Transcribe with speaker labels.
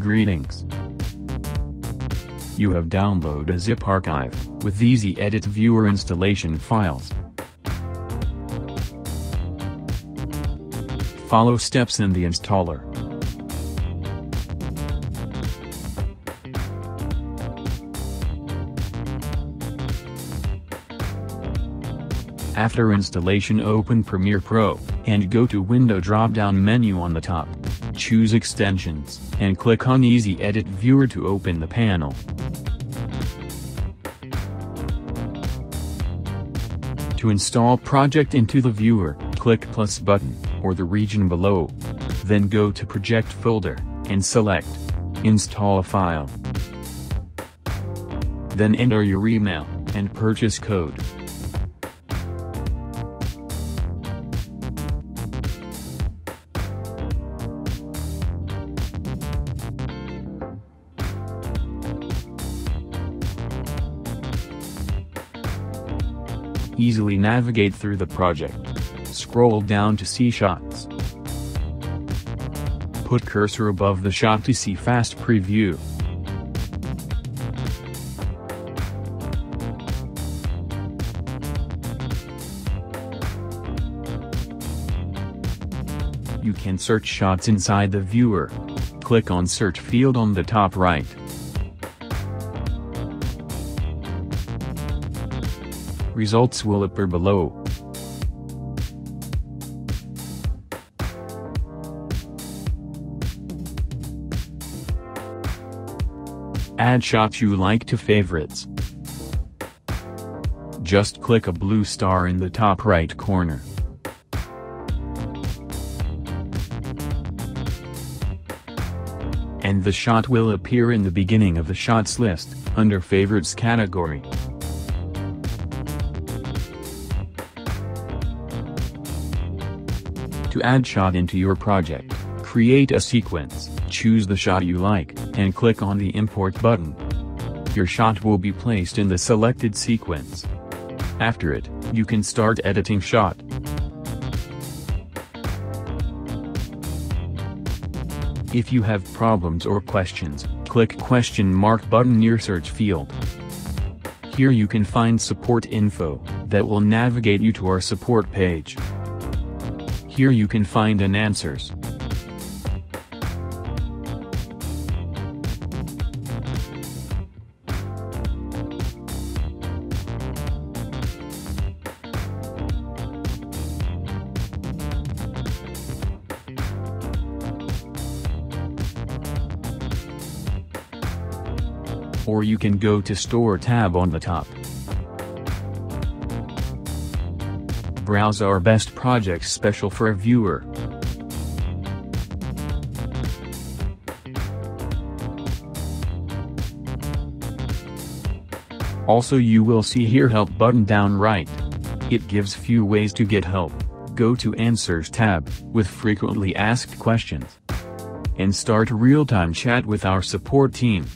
Speaker 1: Greetings. You have downloaded a zip archive, with EasyEdit Viewer installation files. Follow steps in the installer. After installation open Premiere Pro, and go to Window drop-down menu on the top. Choose Extensions, and click on EasyEdit Viewer to open the panel. To install project into the viewer, click plus button, or the region below. Then go to Project folder, and select Install a file. Then enter your email, and purchase code. Easily navigate through the project. Scroll down to see shots. Put cursor above the shot to see fast preview. You can search shots inside the viewer. Click on search field on the top right. Results will appear below. Add shots you like to favorites. Just click a blue star in the top right corner. And the shot will appear in the beginning of the shots list, under favorites category. To add shot into your project, create a sequence, choose the shot you like, and click on the import button. Your shot will be placed in the selected sequence. After it, you can start editing shot. If you have problems or questions, click question mark button near search field. Here you can find support info, that will navigate you to our support page. Here you can find an answers. Or you can go to Store tab on the top. Browse our best projects special for a viewer. Also you will see here help button down right. It gives few ways to get help. Go to Answers tab, with frequently asked questions. And start real-time chat with our support team.